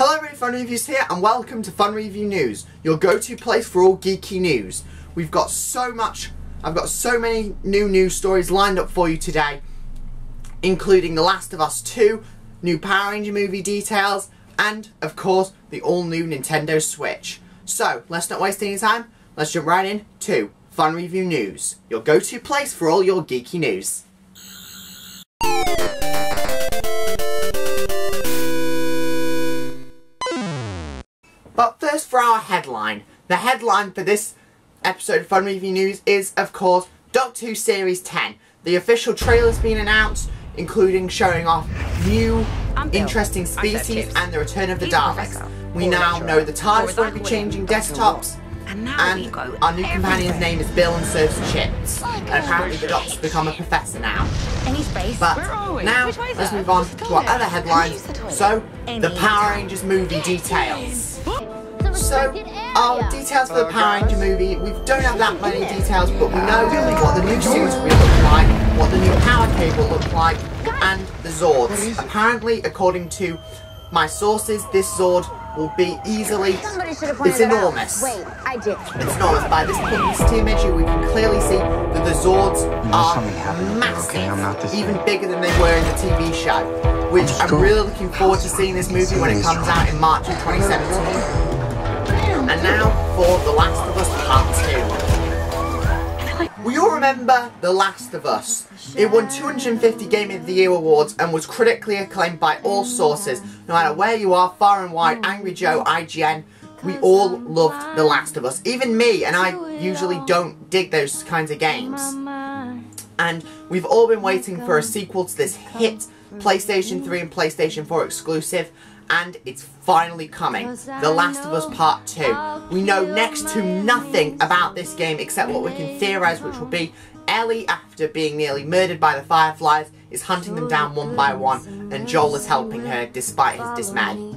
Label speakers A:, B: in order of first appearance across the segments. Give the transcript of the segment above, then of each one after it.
A: Hello everybody, Fun Reviews here and welcome to Fun Review News, your go-to place for all geeky news. We've got so much, I've got so many new news stories lined up for you today, including The Last of Us 2, new Power Ranger movie details, and, of course, the all-new Nintendo Switch. So, let's not waste any time, let's jump right in to Fun Review News, your go-to place for all your geeky news. But first for our headline. The headline for this episode of Fun Review News is, of course, Doctor Who Series 10. The official trailer's been announced, including showing off new interesting species and the return of the Daleks. We now know the TARDIS won't be changing desktops, and our new companion's name is Bill and serves chips. And apparently the Doctor's become a professor now. But now, let's move on to our other headlines. So, the Power Rangers movie details. So, our details for the Power Ranger movie, we don't have that many details, but we know what the new suits will look like, what the new power cable will look like, and the Zords. Apparently, according to my sources, this Zord will be easily, it's enormous.
B: Wait, I did.
A: It's enormous. By this publicity image, we can clearly see that the Zords are
C: something happened,
A: massive,
C: okay? I'm not this-
A: even bigger than they were in the TV show. Which
C: Just
A: I'm really looking forward to seeing this movie when it comes out in March of 2017. Now for The Last of Us Part 2. We all remember The Last of Us. It won 250 Game of the Year awards and was critically acclaimed by all sources. No matter where you are, far and wide, Angry Joe, IGN, we all loved The Last of Us. Even me, and I usually don't dig those kinds of games. And we've all been waiting for a sequel to this hit PlayStation 3 and PlayStation 4 exclusive, and it's finally coming. The Last of Us Part 2. We know next to nothing about this game except what we can theorize, which will be Ellie, after being nearly murdered by the Fireflies, is hunting them down one by one, and Joel is helping her despite his dismay.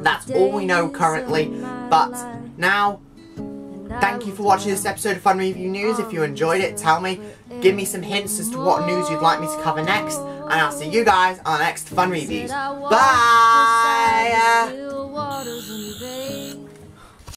A: That's all we know currently, but now Thank you for watching this episode of Fun Review News. If you enjoyed it, tell me. Give me some hints as to what news you'd like me to cover next. And I'll see you guys on next Fun Reviews. Bye!